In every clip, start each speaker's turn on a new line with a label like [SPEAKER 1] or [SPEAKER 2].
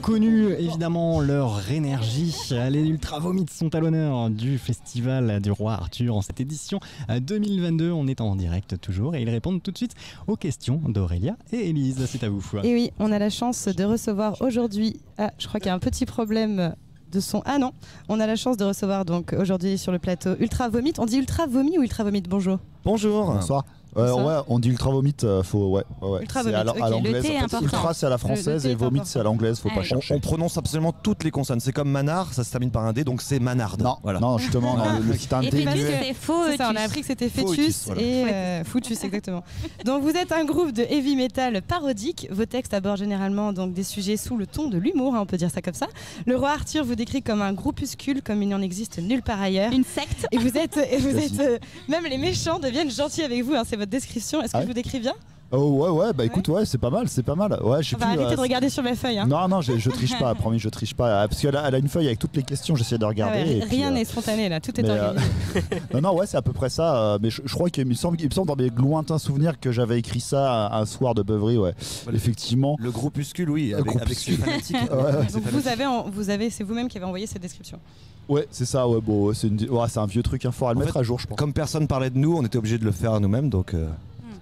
[SPEAKER 1] Connu évidemment leur énergie, les Ultra Vomits sont à l'honneur du Festival du Roi Arthur en cette édition 2022. On est en direct toujours et ils répondent tout de suite aux questions d'Aurélia et Élise. C'est à vous.
[SPEAKER 2] Et oui, on a la chance de recevoir aujourd'hui. Ah, je crois qu'il y a un petit problème de son. Ah non, on a la chance de recevoir donc aujourd'hui sur le plateau Ultra Vomit. On dit Ultra Vomit ou Ultra Vomit? Bonjour.
[SPEAKER 3] Bonjour.
[SPEAKER 4] Bonsoir. Euh, ouais, on dit ultra vomit, euh, faut ouais, ouais.
[SPEAKER 2] Ultra
[SPEAKER 4] c'est à,
[SPEAKER 2] vomit,
[SPEAKER 4] la- à l'anglaise.
[SPEAKER 5] Le T est
[SPEAKER 4] En fait,
[SPEAKER 5] important.
[SPEAKER 4] ultra c'est à la française
[SPEAKER 2] Le
[SPEAKER 4] et
[SPEAKER 2] est
[SPEAKER 4] vomit
[SPEAKER 2] important.
[SPEAKER 4] c'est à l'anglaise, faut pas
[SPEAKER 5] Allez.
[SPEAKER 3] On,
[SPEAKER 4] chercher.
[SPEAKER 3] on prononce absolument toutes les consonnes. C'est comme manard, ça se termine par un D, donc c'est manarde.
[SPEAKER 4] Non,
[SPEAKER 3] voilà.
[SPEAKER 4] non, justement, non, le, le c'est un
[SPEAKER 5] Et puis parce que c'est faux.
[SPEAKER 2] C'est ça, on
[SPEAKER 5] tu-
[SPEAKER 2] a appris que c'était Fœtus
[SPEAKER 3] voilà.
[SPEAKER 2] et euh, Foutus exactement. Donc vous êtes un groupe de heavy metal parodique. Vos textes abordent généralement donc des sujets sous le ton de l'humour, hein, on peut dire ça comme ça. Le roi Arthur vous décrit comme un groupuscule, comme il n'en existe nulle part ailleurs.
[SPEAKER 5] Une secte.
[SPEAKER 2] Et vous êtes, et vous êtes euh, même les méchants deviennent gentils avec vous. hein, c'est votre description. Est-ce que
[SPEAKER 4] Ah
[SPEAKER 2] je vous décris bien?
[SPEAKER 4] Oh ouais, ouais, bah écoute, ouais, c'est pas mal, c'est pas mal. Ouais, je plus. euh,
[SPEAKER 2] de regarder sur ma feuille. hein.
[SPEAKER 4] Non, non, je, je triche pas, promis, je triche pas. Parce qu'elle a, elle a une feuille avec toutes les questions, j'essaie de
[SPEAKER 2] Ah
[SPEAKER 4] regarder.
[SPEAKER 2] ouais,
[SPEAKER 4] et puis,
[SPEAKER 2] rien
[SPEAKER 4] euh,
[SPEAKER 2] n'est spontané là, tout est
[SPEAKER 4] mais, euh,
[SPEAKER 2] organisé.
[SPEAKER 4] non, non, ouais, c'est à peu près ça. euh, mais je, je crois qu'il me semble, il me semble dans mes lointains souvenirs que j'avais écrit ça un, soir de Beuvery, ouais. Effectivement.
[SPEAKER 3] Le groupuscule, oui,
[SPEAKER 4] Le
[SPEAKER 3] avec, avec ses fanatiques. Ses
[SPEAKER 2] Donc vous avez, en- vous avez, c'est vous-même qui avez envoyé cette description.
[SPEAKER 4] Ouais, c'est ça, ouais, bon, ouais, c'est une- ouais, c'est un vieux truc, il faut le
[SPEAKER 3] En
[SPEAKER 4] mettre
[SPEAKER 3] fait,
[SPEAKER 4] à jour, je pense.
[SPEAKER 3] Comme personne parlait de nous, on était obligé de le faire nous-mêmes, donc euh,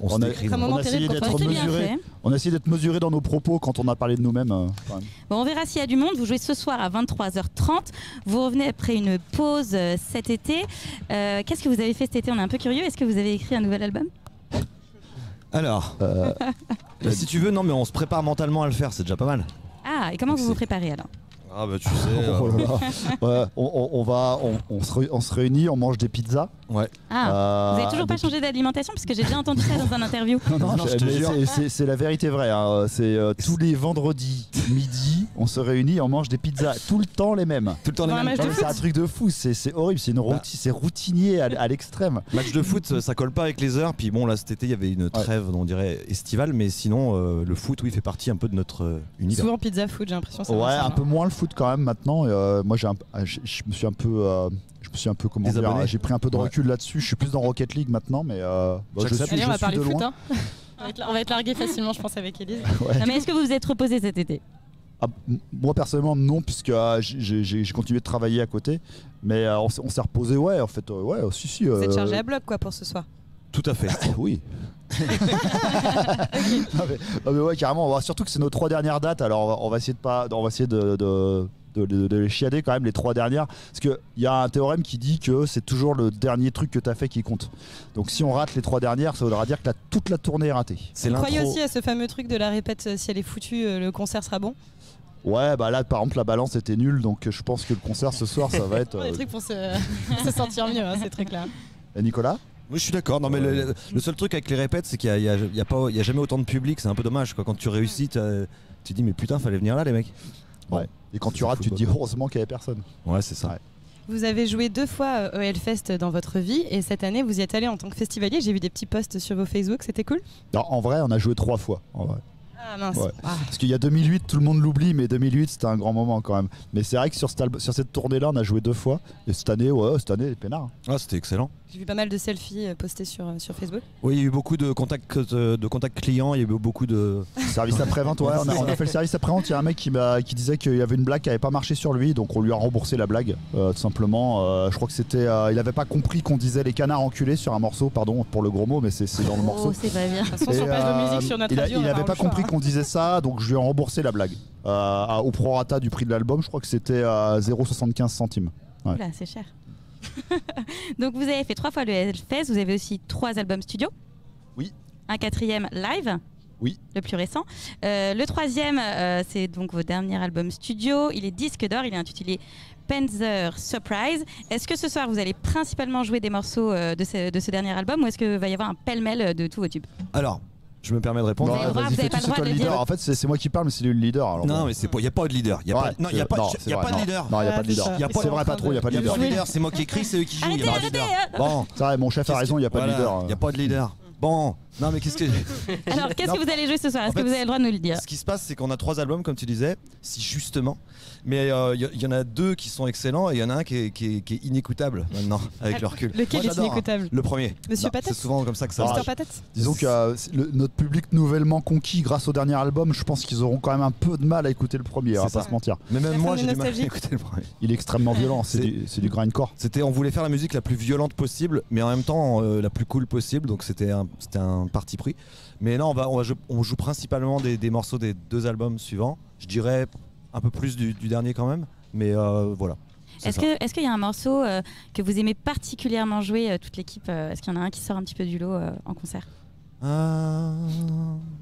[SPEAKER 3] on
[SPEAKER 4] On
[SPEAKER 3] s'est
[SPEAKER 4] a-
[SPEAKER 2] on
[SPEAKER 4] On essayé d'être
[SPEAKER 5] bien
[SPEAKER 4] mesuré.
[SPEAKER 5] fait.
[SPEAKER 4] On a essayé d'être mesuré dans nos propos quand on a parlé de nous-mêmes. euh, quand même.
[SPEAKER 5] Bon, on verra s'il y a du monde. Vous jouez ce soir à 23h30. Vous revenez après une pause euh, cet été. Euh, Qu'est-ce que vous avez fait cet été? On est un peu curieux. Est-ce que vous avez écrit un nouvel album?
[SPEAKER 3] Alors,
[SPEAKER 4] Euh,
[SPEAKER 3] si tu veux, non, mais on se prépare mentalement à le faire, c'est déjà pas mal.
[SPEAKER 5] Ah, et comment vous vous préparez alors?
[SPEAKER 3] Ah bah tu sais.
[SPEAKER 4] oh là là. Ouais, on, on- on va, on, on se, ré- on se réunit, on mange des pizzas.
[SPEAKER 3] Ouais.
[SPEAKER 5] Ah,
[SPEAKER 4] Euh,
[SPEAKER 5] vous avez toujours pas
[SPEAKER 4] des
[SPEAKER 5] changé d'alimentation Parce que j'ai déjà entendu ça dans un interview.
[SPEAKER 4] Non, non, c'est- la vérité vraie. hein. C'est euh, tous les vendredis midi, on se réunit, on mange des pizzas tout le temps les mêmes.
[SPEAKER 3] Tout le temps les mêmes.
[SPEAKER 4] C'est un truc de fou, c'est horrible, c'est une c'est routinier à, à l'extrême.
[SPEAKER 3] Match de foot, ça- colle pas avec les heures. Puis bon, là cet été, il y avait une trêve, on dirait estivale, mais sinon, euh, le foot, oui, fait partie un peu de notre euh, univers.
[SPEAKER 2] Souvent pizza food, j'ai l'impression.
[SPEAKER 4] Ouais, un peu moins le foot quand même maintenant. Euh, moi, j'ai un- ah, je me suis un peu, euh, je me suis un peu comment dire, j'ai pris un peu de
[SPEAKER 3] Ouais.
[SPEAKER 4] recul là-dessus. Je suis plus dans Rocket League maintenant, mais euh, bah, je suis,
[SPEAKER 2] Allez, on
[SPEAKER 4] je
[SPEAKER 2] va
[SPEAKER 4] suis
[SPEAKER 2] parler
[SPEAKER 4] de
[SPEAKER 2] foot.
[SPEAKER 4] loin.
[SPEAKER 2] hein. On va être- On va être largué facilement, je pense, avec Elise.
[SPEAKER 4] Ouais.
[SPEAKER 5] Non, mais est-ce que vous vous êtes reposé cet été?
[SPEAKER 4] Ah, moi personnellement non puisque euh, j'ai- continué de travailler à côté mais euh, on, s'est- reposé ouais en fait ouais si si
[SPEAKER 2] Vous
[SPEAKER 4] euh,
[SPEAKER 2] êtes chargé à bloc quoi pour ce soir.
[SPEAKER 3] Tout à fait.
[SPEAKER 4] oui. Non, mais, non, mais ouais carrément on va- surtout que c'est nos trois dernières dates alors on va, on va essayer de pas on va essayer de, de, de- de- de les chiader quand même les trois dernières. Parce que il y a un théorème qui dit que c'est toujours le dernier truc que tu as fait qui compte. Donc si on rate les trois dernières ça voudra dire que la- toute la tournée est ratée.
[SPEAKER 3] C'est
[SPEAKER 2] Vous croyez aussi à ce fameux truc de la répète euh, si elle est foutue, euh, le concert sera bon?
[SPEAKER 4] Ouais bah là par exemple la balance était nulle donc je pense que le concert ce soir ça va être
[SPEAKER 2] Des
[SPEAKER 4] euh,
[SPEAKER 2] trucs pour se, se sentir mieux, hein, ces trucs-là.
[SPEAKER 4] et Nicolas?
[SPEAKER 3] Oui, je suis d'accord. Non, mais le, le- le seul truc avec les répètes, c'est qu'il n'y a, y a- y a pas- il y a jamais autant de public. C'est un peu dommage. Quoi. Quand tu réussis, tu te dis, mais putain, fallait venir là, les mecs. Bon.
[SPEAKER 4] Ouais. Et quand tu rates, tu te dis heureusement qu'il n'y avait personne.
[SPEAKER 3] Ouais, c'est ça.
[SPEAKER 4] Ouais.
[SPEAKER 2] Vous avez joué deux fois euh, au Hellfest dans votre vie et cette année vous y êtes allé en tant que festivalier. J'ai vu des petits posts sur vos Facebook, c'était cool?
[SPEAKER 4] Non, en vrai, on a joué trois fois. en vrai.
[SPEAKER 2] Ah mince.
[SPEAKER 4] Ouais.
[SPEAKER 2] Ah.
[SPEAKER 4] Parce qu'il y a 2008, tout le monde l'oublie, mais 2008, c'était un grand moment quand même. Mais c'est vrai que sur, cet alb- sur cette tournée-là, on a joué deux fois. Et cette année, ouais, cette année, peinard.
[SPEAKER 3] Ah, c'était excellent.
[SPEAKER 2] J'ai vu pas mal de selfies euh, postés sur, euh, sur Facebook.
[SPEAKER 3] Oui, il y a eu beaucoup de contacts, euh, de contacts clients. Il y a eu beaucoup de.
[SPEAKER 4] Service après-vente, ouais, on a, on a fait le service après-vente. Il y a un mec qui, disait qu'il y avait une blague qui avait pas marché sur lui, donc on lui a remboursé la blague, euh, tout simplement. Euh, je crois que c'était. euh, il avait pas compris qu'on disait les canards enculés sur un morceau, pardon pour le gros mot, mais c'est dans le morceau.
[SPEAKER 5] Oh, c'est pas bien.
[SPEAKER 2] De toute façon,
[SPEAKER 4] Et,
[SPEAKER 2] sur page de
[SPEAKER 4] euh,
[SPEAKER 2] musique sur notre
[SPEAKER 4] il, a-
[SPEAKER 2] radio, on
[SPEAKER 4] il
[SPEAKER 2] va
[SPEAKER 4] avait
[SPEAKER 2] avoir
[SPEAKER 4] pas compris qu'on disait ça, donc je lui ai remboursé la blague. Euh, au prorata du prix de l'album, je crois que c'était à 0,75 centimes. Ouais.
[SPEAKER 5] Oula, c'est cher. Donc vous avez fait trois fois le Hellfest, vous avez aussi trois albums studio.
[SPEAKER 4] Oui.
[SPEAKER 5] Un quatrième live.
[SPEAKER 4] Oui.
[SPEAKER 5] Le plus récent. Euh, le troisième, euh, c'est donc vos derniers albums studio. Il est disque d'or, il est intitulé Panzer Surprise. Est-ce que ce soir vous allez principalement jouer des morceaux euh, de, ce, de ce dernier album ou est-ce que va y avoir un pêle-mêle de tous vos tubes?
[SPEAKER 3] Alors, je me permets de répondre.
[SPEAKER 5] droit,
[SPEAKER 4] vas-y, fais tout, c'est toi le
[SPEAKER 5] le
[SPEAKER 4] leader. En fait, c'est c'est moi qui parle, mais c'est lui le leader. alors
[SPEAKER 3] Non,
[SPEAKER 4] bon.
[SPEAKER 3] mais c'est pas- il n'y a pas de leader. Il n'y a,
[SPEAKER 4] Ouais,
[SPEAKER 3] pas- non, il y a
[SPEAKER 4] c'est-
[SPEAKER 3] pas,
[SPEAKER 4] non,
[SPEAKER 3] il y
[SPEAKER 4] c'est
[SPEAKER 3] a
[SPEAKER 4] vrai,
[SPEAKER 3] pas de
[SPEAKER 4] non.
[SPEAKER 3] leader.
[SPEAKER 4] Non, il n'y a
[SPEAKER 2] Ah,
[SPEAKER 4] pas de leader.
[SPEAKER 2] c'est ça.
[SPEAKER 3] Y a pas-
[SPEAKER 4] C'est vrai, pas trop, il n'y a pas de
[SPEAKER 3] Il y a
[SPEAKER 4] leader.
[SPEAKER 3] pas de leader, c'est moi qui écris, c'est eux qui jouent. Il y a pas de leader. Bon,
[SPEAKER 4] C'est vrai, mon chef a raison, il n'y a pas de leader.
[SPEAKER 3] Il n'y a pas de leader. Bon, Non, mais qu'est-ce que.
[SPEAKER 5] Alors, qu'est-ce que vous allez jouer ce soir Est-ce que vous avez le droit de nous le dire
[SPEAKER 3] Ce qui se passe, c'est qu'on a trois albums, comme tu disais, si justement. Mais il y, y en a deux qui sont excellents et il y en a un qui est, qui est- qui est inécoutable maintenant, avec le recul.
[SPEAKER 2] Lequel
[SPEAKER 3] Moi,
[SPEAKER 2] est
[SPEAKER 3] hein.
[SPEAKER 2] inécoutable
[SPEAKER 3] Le premier.
[SPEAKER 2] Monsieur
[SPEAKER 3] Non,
[SPEAKER 2] Patate
[SPEAKER 3] C'est souvent comme ça que ça marche.
[SPEAKER 2] Patate
[SPEAKER 4] Disons que euh, le- notre public nouvellement conquis grâce au dernier album, je pense qu'ils auront quand même un peu de mal à écouter le premier, on va
[SPEAKER 3] C'est
[SPEAKER 4] pas
[SPEAKER 3] ça.
[SPEAKER 4] se mentir.
[SPEAKER 3] Mais même moi, j'ai du mal à écouter le premier.
[SPEAKER 4] Il est extrêmement violent, c'est du, du grindcore.
[SPEAKER 3] C'était, on voulait faire la musique la plus violente possible, mais en même temps euh, la plus cool possible, donc c'était un, c'était un parti pris. Mais non, on, va, on, va jou- on joue principalement des, des morceaux des deux albums suivants. Je dirais un peu plus du, du dernier quand même, mais euh, voilà.
[SPEAKER 5] Est-ce est-ce qu'il y a un morceau euh, que vous aimez particulièrement jouer, euh, toute l'équipe euh, Est-ce qu'il y en a un qui sort un petit peu du lot euh, en concert?
[SPEAKER 3] Ah.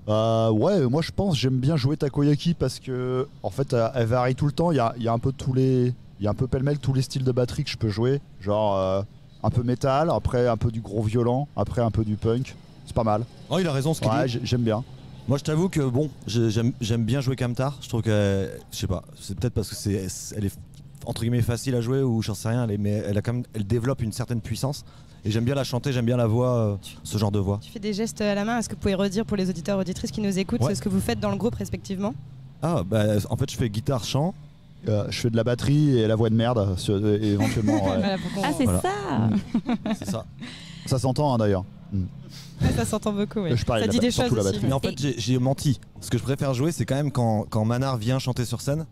[SPEAKER 4] Euh, ouais, moi je pense j'aime bien jouer Takoyaki parce que en fait euh, elle varie tout le temps. Il y a, il y a un peu tous les, il y a un peu pêle-mêle tous les styles de batterie que je peux jouer. Genre euh, un peu métal, après un peu du gros violent, après un peu du punk. C'est pas mal.
[SPEAKER 3] Oh, il a raison ce qu'il
[SPEAKER 4] Ouais,
[SPEAKER 3] dit.
[SPEAKER 4] j'ai- j'aime bien.
[SPEAKER 3] Moi, je t'avoue que bon, j'ai- j'aime j'aime bien jouer Kamtar. Je trouve que, je sais pas, c'est peut-être parce que c'est, elle est entre guillemets facile à jouer ou j'en sais rien, elle est- mais elle a quand même, elle développe une certaine puissance. Et j'aime bien la chanter, j'aime bien la voix, euh, ce genre de voix.
[SPEAKER 2] Tu fais des gestes à la main. Est-ce que vous pouvez redire pour les auditeurs auditrices qui nous écoutent
[SPEAKER 3] Ouais.
[SPEAKER 2] ce que vous faites dans le groupe respectivement?
[SPEAKER 3] Ah, bah, en fait, je fais guitare chant.
[SPEAKER 4] Euh, je fais de la batterie et la voix de merde euh, éventuellement. ouais.
[SPEAKER 5] Ah, c'est
[SPEAKER 3] Voilà.
[SPEAKER 5] ça
[SPEAKER 3] C'est ça.
[SPEAKER 4] Ça s'entend hein, d'ailleurs.
[SPEAKER 2] Ouais, ça s'entend beaucoup. ouais.
[SPEAKER 4] Je parlais
[SPEAKER 2] Ça dit des choses aussi.
[SPEAKER 3] Mais en fait, j'ai- menti. Ce que je préfère jouer, c'est quand même quand, quand Manar vient chanter sur scène.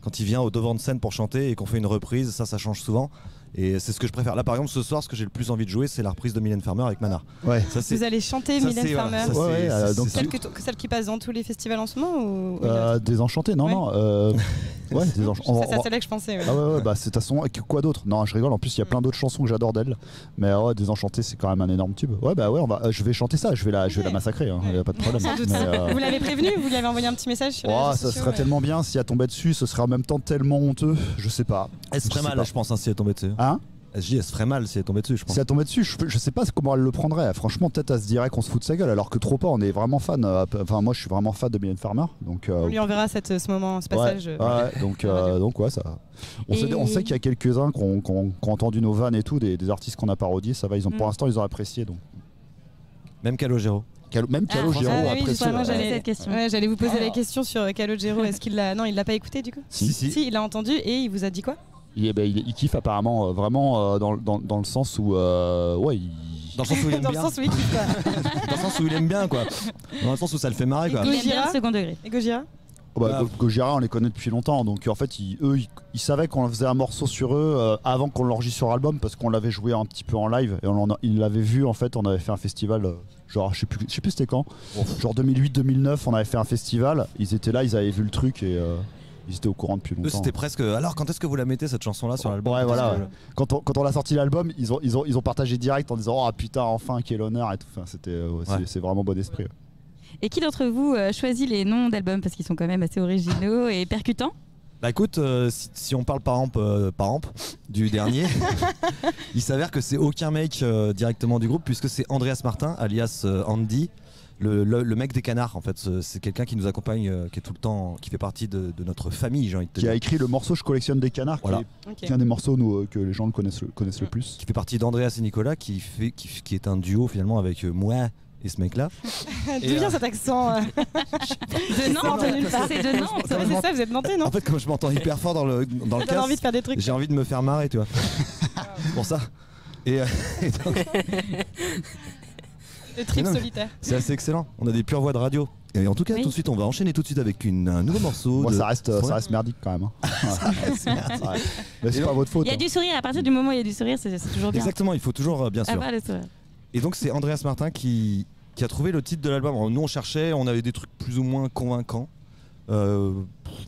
[SPEAKER 3] Quand il vient au devant de scène pour chanter et qu'on fait une reprise, ça, ça change souvent. Et c'est ce que je préfère. Là, par exemple, ce soir, ce que j'ai le plus envie de jouer, c'est la reprise de Mylène Farmer avec Manar.
[SPEAKER 4] Ouais.
[SPEAKER 3] Ça, c'est
[SPEAKER 2] Vous allez chanter
[SPEAKER 3] ça,
[SPEAKER 2] Mylène
[SPEAKER 3] voilà,
[SPEAKER 2] Farmer
[SPEAKER 4] Ouais, ouais, euh, donc
[SPEAKER 2] celle,
[SPEAKER 3] ça.
[SPEAKER 2] que- celle qui passe dans tous les festivals en ce moment ou,
[SPEAKER 4] Euh,
[SPEAKER 2] autre
[SPEAKER 4] désenchanté, non,
[SPEAKER 2] Ouais.
[SPEAKER 4] non. euh, ouais. On va-
[SPEAKER 2] C'est celle-là que je pensais. ouais.
[SPEAKER 4] Ah ouais, ouais, bah c'est de toute façon, quoi d'autre? Non, je rigole, en plus il y a plein d'autres chansons que j'adore d'elle. Mais ouais, Désenchanté, c'est quand même un énorme tube. Ouais, bah ouais, on va, euh, je vais chanter ça, je vais la, je vais la massacrer, hein, y a pas de problème.
[SPEAKER 2] Sans doute.
[SPEAKER 4] Mais, euh,
[SPEAKER 2] Vous l'avez prévenu Vous lui avez envoyé un petit message sur
[SPEAKER 4] oh, ça
[SPEAKER 2] sociaux,
[SPEAKER 4] serait
[SPEAKER 2] ouais.
[SPEAKER 4] tellement bien si elle tombait dessus, ce serait en même temps tellement honteux, je sais pas.
[SPEAKER 3] Elle se
[SPEAKER 4] Je
[SPEAKER 3] ferait
[SPEAKER 4] sais
[SPEAKER 3] mal,
[SPEAKER 4] pas.
[SPEAKER 3] je pense, hein, si elle tombait dessus.
[SPEAKER 4] Hein?
[SPEAKER 3] SJ, elle se ferait mal si elle tombait dessus, je pense.
[SPEAKER 4] Si elle tombait dessus, je, je sais pas comment elle le prendrait. Franchement, peut-être elle se dirait qu'on se fout de sa gueule, alors que trop pas, on est vraiment fan. euh, Enfin, moi je suis vraiment fan de Mylène Farmer, donc. euh,
[SPEAKER 2] On lui enverra cette, ce moment, ce passage.
[SPEAKER 4] ouais, donc, euh, donc ouais, ça. On, sait, on sait qu'il y a quelques-uns qui ont, ont entendu nos vannes et tout, des, des artistes qu'on a parodiés, ça va, ils ont, pour
[SPEAKER 5] Mm.
[SPEAKER 4] l'instant ils ont apprécié. Donc.
[SPEAKER 3] Même Calogero.
[SPEAKER 4] Cal- même
[SPEAKER 5] Ah,
[SPEAKER 4] Calogero
[SPEAKER 2] ah oui, j'allais-
[SPEAKER 5] question.
[SPEAKER 2] Ouais, J'allais vous poser
[SPEAKER 4] Ah.
[SPEAKER 2] la question sur Calogero. Est-ce qu'il l'a Non, il l'a pas écouté du coup?
[SPEAKER 3] Si, si.
[SPEAKER 2] Si, il l'a entendu et il vous a dit quoi?
[SPEAKER 4] Il, eh ben, il- il kiffe apparemment euh, vraiment euh, dans, dans- dans le sens où euh, ouais, il-
[SPEAKER 3] Dans le sens où il aime
[SPEAKER 2] Dans le
[SPEAKER 3] bien.
[SPEAKER 2] sens où il kiffe pas.
[SPEAKER 3] Dans le sens où il aime bien, quoi. Dans le sens où ça le fait marrer, quoi.
[SPEAKER 2] Gojira
[SPEAKER 5] le second degré.
[SPEAKER 2] Et Gojira
[SPEAKER 4] Oh bah,
[SPEAKER 3] Ah.
[SPEAKER 4] Go- Gojira on les connaît depuis longtemps donc en fait ils, eux ils, ils savaient qu'on faisait un morceau sur eux euh, avant qu'on l'enregistre sur album parce qu'on l'avait joué un petit peu en live et on en a- ils l'avaient vu en fait on avait fait un festival euh, genre je sais plus je sais plus c'était quand genre 2008-2009 on avait fait un festival ils étaient là ils avaient vu le truc et euh, ils étaient au courant depuis longtemps
[SPEAKER 3] c'était presque. Alors, quand est-ce que vous la mettez cette chanson-là sur l'album?
[SPEAKER 4] Ouais, voilà.
[SPEAKER 3] Parce que-
[SPEAKER 4] quand on, quand on a sorti l'album ils ont, ils, ont, ils ont partagé direct en disant oh putain enfin quel honneur et tout enfin, c'était euh, ouais, c'est-
[SPEAKER 3] Ouais.
[SPEAKER 4] c'est vraiment bon esprit
[SPEAKER 5] Et qui d'entre vous euh, choisit les noms d'albums? Parce qu'ils sont quand même assez originaux et percutants
[SPEAKER 3] Bah écoute, euh, si, si on parle par euh, par exemple du dernier, il s'avère que c'est aucun mec euh, directement du groupe puisque c'est Andreas Martin, alias euh, Andy, le, le- le mec des canards en fait. C'est- quelqu'un qui nous accompagne, euh, qui est tout le temps, qui fait partie de, de notre famille, j'ai envie de te
[SPEAKER 4] qui a écrit le morceau Je collectionne des canards
[SPEAKER 3] Voilà.
[SPEAKER 4] qui, est,
[SPEAKER 2] Ok.
[SPEAKER 4] qui est un des morceaux nous, euh, que les gens le connaissent, le- connaissent le plus
[SPEAKER 3] Qui fait partie d'Andreas et Nicolas, qui, fait, qui, qui est un duo finalement avec euh, moi et ce mec-là.
[SPEAKER 2] D'où
[SPEAKER 3] Et,
[SPEAKER 2] vient
[SPEAKER 3] euh,
[SPEAKER 2] cet accent euh
[SPEAKER 5] De Nantes
[SPEAKER 2] part.
[SPEAKER 5] C'est de Nantes
[SPEAKER 2] C'est ça, vous êtes nantais, non
[SPEAKER 3] En fait, comme je m'entends hyper fort dans le, dans le
[SPEAKER 2] T'as envie de
[SPEAKER 3] casque,
[SPEAKER 2] faire des trucs.
[SPEAKER 3] j'ai envie de me faire marrer, tu vois. Pour ça. Et, euh, et donc,
[SPEAKER 2] Le trip
[SPEAKER 3] non,
[SPEAKER 2] solitaire.
[SPEAKER 3] C'est assez excellent. On a des pures voix de radio. Et en tout cas,
[SPEAKER 5] Oui.
[SPEAKER 3] tout de suite, on va enchaîner tout de suite avec une, un nouveau morceau.
[SPEAKER 4] Moi,
[SPEAKER 3] de-
[SPEAKER 4] ça reste, euh, ça reste merdique quand même. hein. Ouais. Mais c'est pas votre faute.
[SPEAKER 5] Il y a
[SPEAKER 4] hein.
[SPEAKER 5] du sourire, à partir du moment où il y a du sourire, c'est toujours bien.
[SPEAKER 3] Exactement, il faut toujours, euh, bien sûr. Et donc, c'est Andreas Martin qui, qui a trouvé le titre de l'album. Nous, on cherchait, on avait des trucs plus ou moins convaincants. Euh,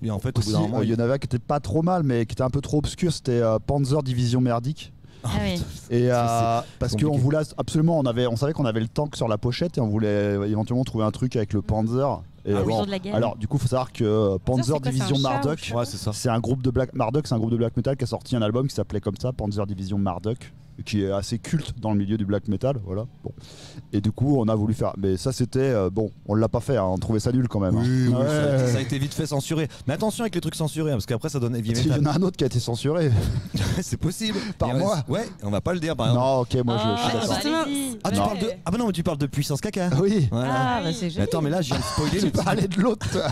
[SPEAKER 3] et en fait, au bout
[SPEAKER 4] Aussi,
[SPEAKER 3] d'un moment,
[SPEAKER 4] euh, il y en avait un qui était pas trop mal, mais qui était un peu trop obscur. C'était euh, Panzer Division Merdique.
[SPEAKER 5] Ah oui.
[SPEAKER 4] Et euh,
[SPEAKER 3] Ça,
[SPEAKER 4] parce qu'on voulait absolument, on avait, on savait qu'on avait le tank sur la pochette et on voulait éventuellement trouver un truc avec le Panzer. Et
[SPEAKER 3] Ah
[SPEAKER 4] bon, alors, du coup, faut savoir que euh, Panzer Division Marduk,
[SPEAKER 3] Ouais, c'est
[SPEAKER 4] un groupe de black Marduk, c'est un groupe de black metal qui a sorti un album qui s'appelait comme ça, Panzer Division Marduk. qui est assez culte dans le milieu du black metal, voilà. Bon. Et du coup, on a voulu faire. Mais ça, c'était euh, bon, on l'a pas fait, hein, on trouvait ça nul quand même. hein.
[SPEAKER 3] Oui, oui,
[SPEAKER 4] Ouais.
[SPEAKER 3] ça, ça a été vite fait censuré. Mais attention avec les trucs censurés, hein, parce qu'après ça donne heavy
[SPEAKER 4] Il y en a un autre qui a été censuré.
[SPEAKER 3] c'est possible.
[SPEAKER 4] Par
[SPEAKER 3] Et
[SPEAKER 4] moi
[SPEAKER 3] Ouais, on va pas le dire par exemple.
[SPEAKER 4] non, ok, moi je, je suis
[SPEAKER 5] Ah,
[SPEAKER 4] d'accord.
[SPEAKER 5] bah.
[SPEAKER 3] Ah, tu
[SPEAKER 4] Non.
[SPEAKER 3] parles de. Ah, bah non, mais tu parles de puissance caca.
[SPEAKER 4] Oui.
[SPEAKER 3] Voilà.
[SPEAKER 5] Ah, bah c'est
[SPEAKER 3] attends, mais là, je viens
[SPEAKER 4] parlais de l'autre. toi.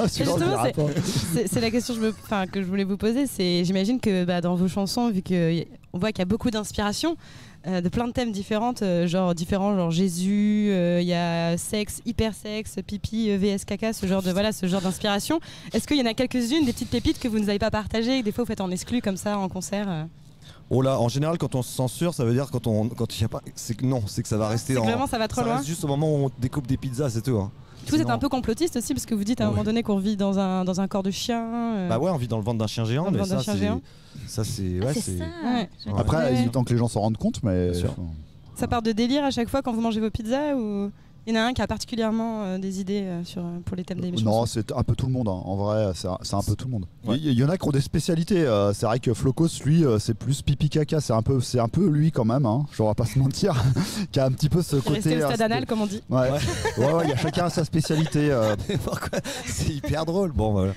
[SPEAKER 4] Ah,
[SPEAKER 2] c'est- la question que je, me, enfin, que je voulais vous poser. C'est, j'imagine que bah, dans vos chansons, vu que y- on voit qu'il y a beaucoup d'inspiration euh, de plein de thèmes différentes, euh, genre différents, genre Jésus, euh, il y a sexe, hyper sexe, pipi, vs caca, ce genre de voilà, ce genre d'inspiration. Est-ce qu'il y en a quelques-unes, des petites pépites que vous nous avez pas partagées, et que des fois vous faites en exclu comme ça en concert euh?
[SPEAKER 3] Oh là, en général, quand on se censure, ça veut dire quand on, quand il y a pas, c'est que non, c'est que ça va rester. En-
[SPEAKER 2] vraiment ça va trop
[SPEAKER 3] ça
[SPEAKER 2] reste
[SPEAKER 3] reste juste au moment où on découpe des pizzas, c'est tout. hein.
[SPEAKER 2] Vous êtes un peu complotiste aussi parce que vous dites à un
[SPEAKER 3] Ouais.
[SPEAKER 2] moment donné qu'on vit dans un, dans un corps de chien. euh,
[SPEAKER 3] Bah ouais, on vit dans le ventre d'un chien géant,
[SPEAKER 2] Dans le
[SPEAKER 3] mais
[SPEAKER 2] ventre
[SPEAKER 3] ça
[SPEAKER 2] d'un chien
[SPEAKER 3] c'est,
[SPEAKER 2] géant.
[SPEAKER 3] ça c'est,
[SPEAKER 5] Ah,
[SPEAKER 3] ouais,
[SPEAKER 5] c'est
[SPEAKER 3] c'est.
[SPEAKER 5] ça.
[SPEAKER 2] Ouais.
[SPEAKER 4] Après,
[SPEAKER 2] Ouais.
[SPEAKER 4] il est temps que les gens s'en rendent compte, mais.
[SPEAKER 3] Bien sûr.
[SPEAKER 2] Ça part de délire à chaque fois quand vous mangez vos pizzas ou il y en a un qui a particulièrement euh, des idées euh, sur, pour les thèmes des
[SPEAKER 4] Non,
[SPEAKER 2] chansons
[SPEAKER 4] c'est un peu tout le monde. hein. En vrai, c'est un, c'est un peu tout le monde. Il
[SPEAKER 3] Ouais.
[SPEAKER 4] y, il y en a qui ont des spécialités. euh, c'est vrai que Flocos, lui, euh, c'est plus pipi caca. C'est un peu, c'est un peu lui quand même. Hein, on va pas se mentir, qui a un petit peu ce
[SPEAKER 2] Rester
[SPEAKER 4] côté.
[SPEAKER 2] au
[SPEAKER 4] euh,
[SPEAKER 2] stade anal comme on dit.
[SPEAKER 4] Ouais, ouais, ouais, il y a chacun sa spécialité. euh.
[SPEAKER 3] Pourquoi? C'est hyper drôle. Bon, voilà.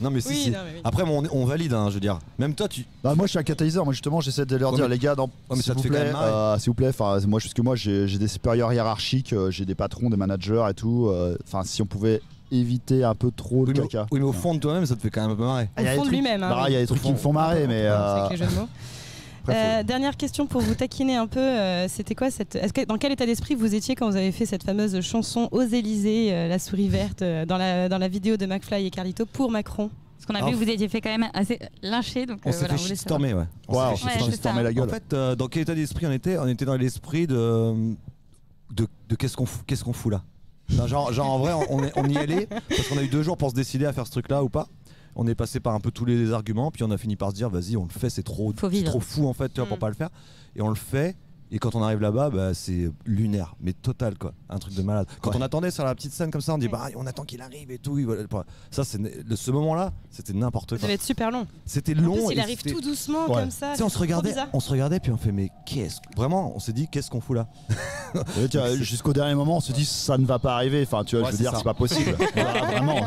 [SPEAKER 3] Non, mais si, si.
[SPEAKER 2] non, mais oui.
[SPEAKER 3] Après, bon, on, on valide, hein, je veux dire. Même toi, tu.
[SPEAKER 4] Bah, moi, je suis un catalyseur. Moi, justement, j'essaie de leur
[SPEAKER 3] Ouais,
[SPEAKER 4] dire,
[SPEAKER 3] mais-
[SPEAKER 4] les gars, non,
[SPEAKER 3] mais
[SPEAKER 4] s'il
[SPEAKER 3] ça te
[SPEAKER 4] vous
[SPEAKER 3] fait quand
[SPEAKER 4] plaît,
[SPEAKER 3] même marrer.
[SPEAKER 4] euh, s'il vous plaît. Enfin, moi, parce que moi, j'ai j'ai des supérieurs hiérarchiques, euh, j'ai des patrons, des managers et tout. euh, Enfin, si on pouvait éviter un peu trop
[SPEAKER 3] Oui
[SPEAKER 4] de
[SPEAKER 3] mais,
[SPEAKER 4] caca.
[SPEAKER 3] oui, mais au fond de toi-même, ça te fait quand même un peu marrer.
[SPEAKER 4] Ah, il y a
[SPEAKER 2] Au
[SPEAKER 4] des
[SPEAKER 2] fond de
[SPEAKER 4] trucs-
[SPEAKER 2] lui-même, hein,
[SPEAKER 4] bah,
[SPEAKER 2] oui.
[SPEAKER 4] il y a des trucs qui me font marrer, mais.
[SPEAKER 2] C'est avec les jeux de mots.
[SPEAKER 4] Après, faut-
[SPEAKER 2] Euh, dernière question pour vous taquiner un peu, euh, c'était quoi cette... que, Dans quel état d'esprit vous étiez quand vous avez fait cette fameuse chanson Aux Élysées, euh, la souris verte, euh, dans, la, dans la vidéo de McFly et Carlito pour Macron?
[SPEAKER 5] Parce qu'on a vu que vous étiez fait quand même assez lynché. Donc
[SPEAKER 3] On
[SPEAKER 5] euh,
[SPEAKER 3] s'est
[SPEAKER 5] voilà,
[SPEAKER 3] fait shitstormer, ouais. On s'est
[SPEAKER 4] Ouais,
[SPEAKER 3] fait
[SPEAKER 5] ça.
[SPEAKER 4] la gueule.
[SPEAKER 3] En fait, euh, dans quel état d'esprit on était? On était dans l'esprit de. de, de qu'est-ce qu'on fout, qu'est-ce qu'on fout là? Genre, genre, en vrai, on, on y allait parce qu'on a eu deux jours pour se décider à faire ce truc-là ou pas. On est passé par un peu tous les arguments, puis on a fini par se dire, vas-y, on le fait, c'est trop, trop fou en fait, tu vois, pour
[SPEAKER 2] Mm.
[SPEAKER 3] pas le faire. Et on le fait. Et quand on arrive là-bas, bah, c'est lunaire, mais total quoi, un truc de malade. Quand
[SPEAKER 4] Ouais.
[SPEAKER 3] on attendait sur la petite scène comme ça, on dit bah on attend qu'il arrive et tout. et voilà. Ça, c'est ce moment-là, c'était n'importe
[SPEAKER 2] Ça
[SPEAKER 3] quoi.
[SPEAKER 2] devait être super long.
[SPEAKER 3] C'était long.
[SPEAKER 2] plus, il
[SPEAKER 3] et
[SPEAKER 2] arrive tout doucement
[SPEAKER 4] Ouais.
[SPEAKER 2] comme ça.
[SPEAKER 3] tu sais, on se
[SPEAKER 2] c'est
[SPEAKER 3] regardait, on se regardait, puis on fait mais qu'est-ce Vraiment, on s'est dit qu'est-ce qu'on fout là
[SPEAKER 4] Jusqu'au dernier moment, on se dit ça ne va pas arriver. Enfin, tu vois,
[SPEAKER 3] Ouais,
[SPEAKER 4] je veux
[SPEAKER 3] c'est
[SPEAKER 4] dire,
[SPEAKER 3] ça.
[SPEAKER 4] c'est pas possible. Voilà, vraiment.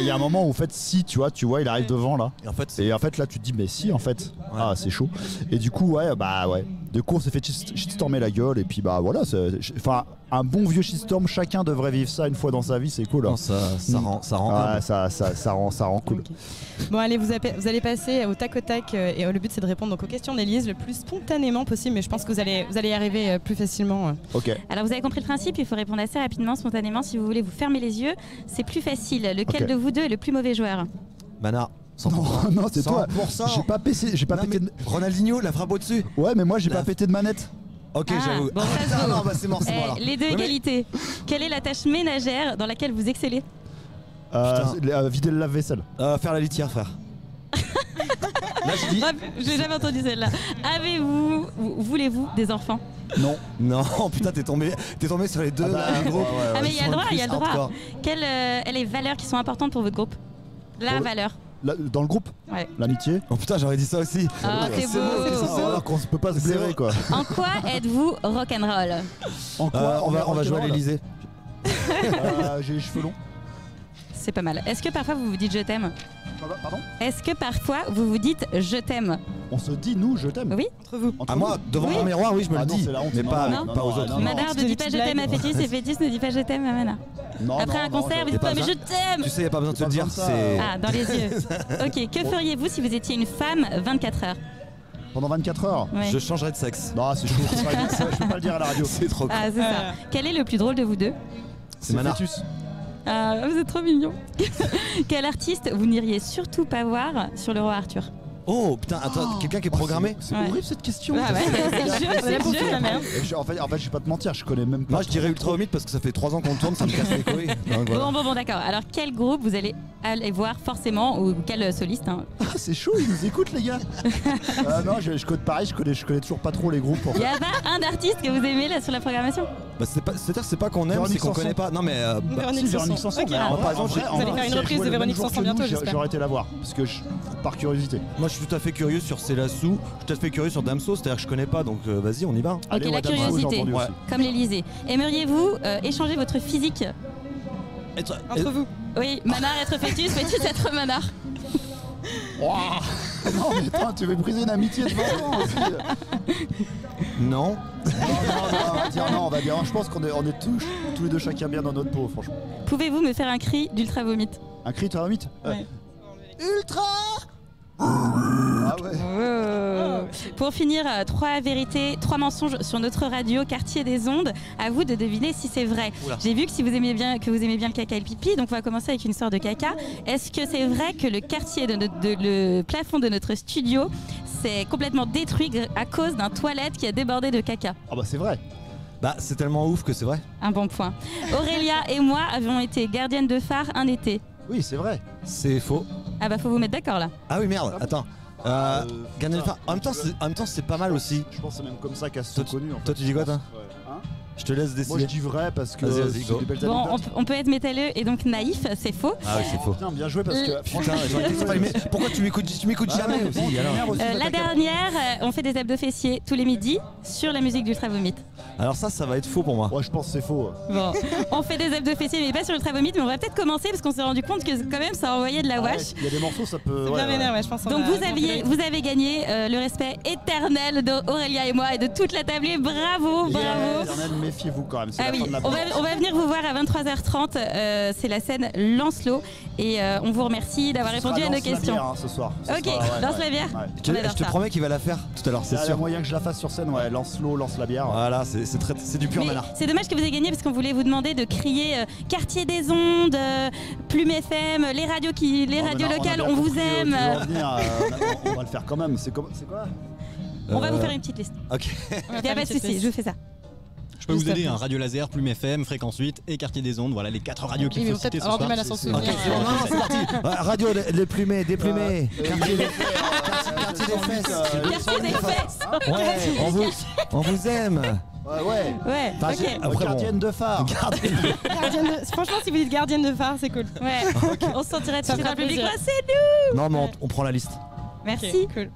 [SPEAKER 4] Il y a un moment où, en fait, si, tu vois, tu vois, il arrive devant là.
[SPEAKER 3] Et en fait, c'est
[SPEAKER 4] Et en fait, là, tu te dis, mais si, en fait. Ah, c'est chaud. Et du coup, ouais, bah ouais. De coup, on s'est fait shit- shitstormer la gueule. Et puis, bah voilà. c'est- Enfin, un bon vieux shitstorm, chacun devrait vivre ça une fois dans sa vie, c'est cool. hein.
[SPEAKER 3] non, ça, ça rend, ça rend
[SPEAKER 4] Ah, ça, ça, ça rend, ça rend cool.
[SPEAKER 2] Bon, allez, vous, vous allez passer au tac au tac euh, et le but c'est de répondre donc, aux questions d'Élise le plus spontanément possible, mais je pense que vous allez, vous allez y arriver euh, plus facilement. euh.
[SPEAKER 4] Ok.
[SPEAKER 5] Alors vous avez compris le principe, il faut répondre assez rapidement, spontanément. Si vous voulez vous fermer les yeux, c'est plus facile. Lequel de vous deux est le plus mauvais joueur?
[SPEAKER 3] 100%.
[SPEAKER 4] Non, non, c'est toi.
[SPEAKER 3] 100%.
[SPEAKER 4] J'ai pas pété, j'ai pas
[SPEAKER 3] Non,
[SPEAKER 4] pété. De...
[SPEAKER 3] Ronaldinho, la frappe au-dessus.
[SPEAKER 4] Ouais, mais moi, j'ai
[SPEAKER 3] La-
[SPEAKER 4] pas pété de manette.
[SPEAKER 3] Ok,
[SPEAKER 5] Ah,
[SPEAKER 3] j'avoue.
[SPEAKER 5] bon, ça se
[SPEAKER 3] Ah,
[SPEAKER 5] vaut.
[SPEAKER 3] non, bah c'est mort, c'est
[SPEAKER 5] Eh,
[SPEAKER 3] mort. alors.
[SPEAKER 5] Les deux
[SPEAKER 3] Ouais, mais-
[SPEAKER 5] égalités. Quelle est la tâche ménagère dans laquelle vous excellez
[SPEAKER 4] Euh,
[SPEAKER 3] Putain.
[SPEAKER 4] c'est- euh, vider le lave-vaisselle.
[SPEAKER 3] Euh, faire la litière, frère. Là, je dis.
[SPEAKER 5] Ah, Je l'ai jamais entendu celle-là. Avez-vous, ou voulez-vous des enfants?
[SPEAKER 4] Non.
[SPEAKER 3] Non, putain, t'es tombé, t'es tombé sur les deux
[SPEAKER 4] Ah bah,
[SPEAKER 3] là, du groupe.
[SPEAKER 4] ouais, ouais,
[SPEAKER 5] Ah mais il y a le droit, il y a le droit. Quelles euh, sont les valeurs qui sont importantes pour votre groupe? La
[SPEAKER 4] Oh.
[SPEAKER 5] valeur.
[SPEAKER 4] Dans le groupe,
[SPEAKER 5] Ouais.
[SPEAKER 4] l'amitié.
[SPEAKER 3] Oh putain, j'aurais dit ça aussi.
[SPEAKER 5] Ah, c'est
[SPEAKER 3] C'est
[SPEAKER 5] beau.
[SPEAKER 4] dire qu'on peut pas se blairer quoi.
[SPEAKER 5] En quoi êtes-vous rock'n'roll
[SPEAKER 4] En quoi
[SPEAKER 3] Euh, on va, on va jouer à l'Elysée.
[SPEAKER 4] Euh, J'ai les cheveux longs.
[SPEAKER 5] C'est pas mal. Est-ce que parfois vous vous dites je t'aime?
[SPEAKER 4] Pardon
[SPEAKER 5] Est-ce que parfois vous vous dites je t'aime?
[SPEAKER 4] On se dit nous, je t'aime.
[SPEAKER 5] Oui.
[SPEAKER 2] Entre vous.
[SPEAKER 4] Entre
[SPEAKER 3] À
[SPEAKER 4] nous.
[SPEAKER 3] moi, devant
[SPEAKER 5] Oui.
[SPEAKER 3] mon miroir, oui, je me
[SPEAKER 4] Ah
[SPEAKER 3] le
[SPEAKER 4] non,
[SPEAKER 3] dis.
[SPEAKER 4] c'est la honte.
[SPEAKER 3] Mais
[SPEAKER 4] Non,
[SPEAKER 3] pas,
[SPEAKER 5] non,
[SPEAKER 3] pas
[SPEAKER 4] non,
[SPEAKER 3] aux
[SPEAKER 4] non,
[SPEAKER 3] autres.
[SPEAKER 4] non.
[SPEAKER 5] Madar ne dit pas je t'aime à. Fétis et Fétis ne dit pas je t'aime à Mana.
[SPEAKER 4] Non,
[SPEAKER 5] Après
[SPEAKER 4] non,
[SPEAKER 5] un concert, vous dites pas
[SPEAKER 3] pas
[SPEAKER 5] mais je t'aime
[SPEAKER 3] Tu sais, y a pas besoin de te le dire. C'est.
[SPEAKER 5] Ah, dans les yeux. Ok, que feriez-vous si vous étiez une femme 24 heures?
[SPEAKER 4] Pendant 24 heures.
[SPEAKER 5] Ouais.
[SPEAKER 3] Je changerai de sexe.
[SPEAKER 4] Non, c'est chaud. Je peux pas le dire- je peux pas le dire à la radio.
[SPEAKER 3] C'est trop.
[SPEAKER 5] Ah, c'est ça. Quel est le plus drôle de vous deux?
[SPEAKER 3] C'est Manard.
[SPEAKER 5] Ah, vous êtes trop mignon. Quel artiste vous n'iriez surtout pas voir sur le roi Arthur?
[SPEAKER 3] Oh putain, attends, quelqu'un qui est programmé
[SPEAKER 4] C'est
[SPEAKER 5] Ouais.
[SPEAKER 4] horrible cette question.
[SPEAKER 5] Ah ouais, c'est le jeu, c'est le jeu, la merde.
[SPEAKER 4] Et je- en, fait, en fait, je vais pas te mentir, je connais même pas.
[SPEAKER 3] Moi je dirais ultra humide parce que ça fait trois ans qu'on tourne, ça me casse les couilles. Donc, voilà.
[SPEAKER 5] Bon, bon, bon, d'accord. Alors, quel groupe vous allez aller voir forcément, ou quel soliste. hein.
[SPEAKER 4] Ah, c'est chaud, ils nous écoutent, les gars. Ah non, je, je connais pareil, je connais, je connais toujours pas trop les groupes. En
[SPEAKER 5] Il y a pas un artiste que vous aimez là sur la programmation
[SPEAKER 3] Bah, c'est pas, c'est-à-dire c'est pas qu'on aime, c'est qu'on
[SPEAKER 4] Sanson.
[SPEAKER 3] connaît pas. Non mais euh, bah,
[SPEAKER 2] Véronique
[SPEAKER 4] Si, Véronique
[SPEAKER 2] Sanson.
[SPEAKER 4] Sanson.
[SPEAKER 2] Ok.
[SPEAKER 4] mais en
[SPEAKER 3] Ah,
[SPEAKER 4] vrai,
[SPEAKER 3] par exemple,
[SPEAKER 4] en vrai,
[SPEAKER 3] j'ai-
[SPEAKER 4] en
[SPEAKER 2] vous allez
[SPEAKER 4] vrai,
[SPEAKER 2] faire une
[SPEAKER 4] si elle
[SPEAKER 2] reprise
[SPEAKER 4] jouait
[SPEAKER 2] de
[SPEAKER 4] le même
[SPEAKER 2] Véronique
[SPEAKER 4] jour
[SPEAKER 2] Sanson
[SPEAKER 4] nous,
[SPEAKER 2] bientôt,
[SPEAKER 4] j'ai-
[SPEAKER 2] j'espère.
[SPEAKER 4] J'aurais été la voir, parce que je, par curiosité.
[SPEAKER 3] moi je suis tout à fait curieux sur Célassou, je suis tout à fait curieux sur Damso, c'est-à-dire que je connais pas donc euh, vas-y on y va.
[SPEAKER 4] Allez,
[SPEAKER 5] la curiosité.
[SPEAKER 3] Ouais.
[SPEAKER 5] Comme l'Elysée. Aimeriez-vous euh, échanger votre physique
[SPEAKER 3] Être-
[SPEAKER 2] Entre vous.
[SPEAKER 5] Oui, Manar être fêtus, fêtus être Manar.
[SPEAKER 4] Ouah. non, mais attends, tu veux briser une amitié de 20 ans aussi.
[SPEAKER 3] Non.
[SPEAKER 4] Non, non, non, on va dire non, on va dire. Je pense qu'on est, on est tous, tous les deux chacun bien dans notre peau, franchement.
[SPEAKER 5] Pouvez-vous me faire un cri d'ultra vomite
[SPEAKER 4] Un cri, un mythe
[SPEAKER 2] Ouais.
[SPEAKER 4] Ultra Ah ouais.
[SPEAKER 5] Oh. Pour finir, euh, trois vérités, trois mensonges sur notre radio Quartier des Ondes. À vous de deviner si c'est vrai. J'ai vu que si vous aimez bien que vous aimez bien le caca et le pipi, donc on va commencer avec une histoire de caca. Est-ce que c'est vrai que le quartier de, notre- de- le plafond de notre studio s'est complètement détruit à cause d'un toilette qui a débordé de caca?
[SPEAKER 4] Ah bah c'est vrai.
[SPEAKER 3] Bah c'est tellement ouf que c'est vrai.
[SPEAKER 5] Un bon point. Aurélia et moi avions été gardiennes de phare un été.
[SPEAKER 4] Oui, c'est vrai.
[SPEAKER 3] C'est faux.
[SPEAKER 5] Ah bah faut vous mettre d'accord là.
[SPEAKER 3] Ah oui merde, attends. Euh,
[SPEAKER 4] Euh,
[SPEAKER 3] Gardien de
[SPEAKER 4] putain,
[SPEAKER 3] phare. En même temps, c'est- en même temps, c'est pas mal aussi.
[SPEAKER 4] Je pense que c'est même comme ça qu'elles se sont
[SPEAKER 3] Toi, tu-
[SPEAKER 4] connues. en fait.
[SPEAKER 3] toi, tu dis quoi, toi
[SPEAKER 4] Ouais.
[SPEAKER 3] Je te laisse
[SPEAKER 4] Moi je
[SPEAKER 3] décider.
[SPEAKER 4] dis vrai parce que
[SPEAKER 3] Vas-y, vas-y,
[SPEAKER 4] c'est des belles
[SPEAKER 5] Bon, on,
[SPEAKER 4] anecdotes.
[SPEAKER 5] peut- on peut être métalleux et donc naïf, c'est faux.
[SPEAKER 3] Ah oui, c'est faux.
[SPEAKER 4] Putain, bien joué parce que
[SPEAKER 3] Putain, j'aurais été surpris, mais pourquoi tu m'écoutes, tu m'écoutes
[SPEAKER 4] Ah
[SPEAKER 3] jamais aussi alors
[SPEAKER 4] aussi,
[SPEAKER 5] Euh,
[SPEAKER 4] ça
[SPEAKER 5] la
[SPEAKER 4] t'inquiète.
[SPEAKER 5] dernière, euh, on fait des abdos fessiers tous les midis sur la musique d'Ultra Vomit.
[SPEAKER 3] Alors ça, ça va être faux pour moi.
[SPEAKER 4] Ouais, je pense que c'est faux.
[SPEAKER 5] Bon, on fait des abdos fessiers mais pas sur Ultra Vomit, mais on va peut-être commencer parce qu'on s'est rendu compte que quand même ça envoyait de la
[SPEAKER 4] Ah ouais,
[SPEAKER 5] wesh.
[SPEAKER 4] Il y a des morceaux, ça peut. Ouais,
[SPEAKER 2] je pense. qu'on
[SPEAKER 5] Donc
[SPEAKER 2] a-
[SPEAKER 5] vous aviez, vous avez gagné euh, le respect éternel d'Aurélia et moi et de toute la tablée. Bravo,
[SPEAKER 4] Les
[SPEAKER 5] bravo.
[SPEAKER 4] Méfiez-vous quand même.
[SPEAKER 5] Ah oui,
[SPEAKER 4] la
[SPEAKER 5] on va, on va venir vous voir à 23h30. euh, c'est la scène Lancelot et euh, on vous remercie d'avoir répondu à nos
[SPEAKER 4] Lance la
[SPEAKER 5] questions.
[SPEAKER 4] bière, hein, ce soir. Ce
[SPEAKER 5] Ok,
[SPEAKER 4] sera- ouais,
[SPEAKER 5] lance
[SPEAKER 4] ouais.
[SPEAKER 5] la bière.
[SPEAKER 4] Ouais.
[SPEAKER 3] Je, te- je promets qu'il va la faire tout à l'heure,
[SPEAKER 4] Il y
[SPEAKER 3] c'est
[SPEAKER 4] a
[SPEAKER 3] sûr.
[SPEAKER 4] moyen que je la fasse sur scène, ouais. Lance l'eau, lance la bière.
[SPEAKER 3] Voilà, c'est c'est très- c'est du pur nanar.
[SPEAKER 5] C'est dommage que vous ayez gagné parce qu'on voulait vous demander de crier euh, Quartier des Ondes, euh, Plume FM, les radios, qui, les
[SPEAKER 4] Non,
[SPEAKER 5] radios locales, on, vous aime.
[SPEAKER 4] on, va le faire quand même. C'est quoi?
[SPEAKER 5] On va vous faire une petite liste.
[SPEAKER 3] Ok.
[SPEAKER 2] On va
[SPEAKER 5] Il n'y a pas de souci, je vous fais ça.
[SPEAKER 1] Je peux vous
[SPEAKER 2] Juste
[SPEAKER 1] aider,
[SPEAKER 2] après.
[SPEAKER 1] un Radio Laser, Plume FM, Fréquence 8 et Quartier des Ondes. Voilà les quatre radios
[SPEAKER 2] vont
[SPEAKER 1] citer
[SPEAKER 2] peut-être
[SPEAKER 1] ce soir.
[SPEAKER 2] mal à s'en
[SPEAKER 4] c'est-
[SPEAKER 3] parti. Ouais, radio, les, les plumés, déplumés. Quartier des quartier des fesses.
[SPEAKER 5] Quartier des fesses
[SPEAKER 3] Ouais, on vous, on vous aime.
[SPEAKER 4] Ouais, ouais.
[SPEAKER 5] Ouais,
[SPEAKER 3] Enfin, bon.
[SPEAKER 4] Gardienne de phare.
[SPEAKER 2] Gardienne de- Franchement, si vous dites gardienne de phare, c'est cool.
[SPEAKER 5] Ouais, on se sentirait de suite
[SPEAKER 2] fera
[SPEAKER 5] dans le public. c'est nous
[SPEAKER 3] Non, mais on, on prend la liste.
[SPEAKER 5] Merci.
[SPEAKER 2] Cool.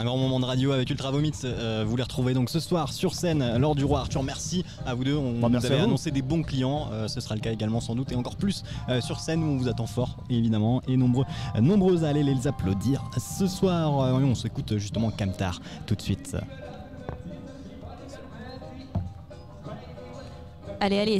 [SPEAKER 1] Un grand moment de radio avec Ultra Vomit. euh, vous les retrouvez donc ce soir sur scène lors du Roi Arthur. Merci à vous deux. On
[SPEAKER 4] Bah,
[SPEAKER 1] vous avait
[SPEAKER 4] vous.
[SPEAKER 1] annoncé des bons clients. euh, ce sera le cas également sans doute et encore plus euh, sur scène où on vous attend fort évidemment et nombreux, euh, nombreux à aller les applaudir. Ce soir, euh, on s'écoute justement Camtar tout de suite.
[SPEAKER 5] Allez, allez.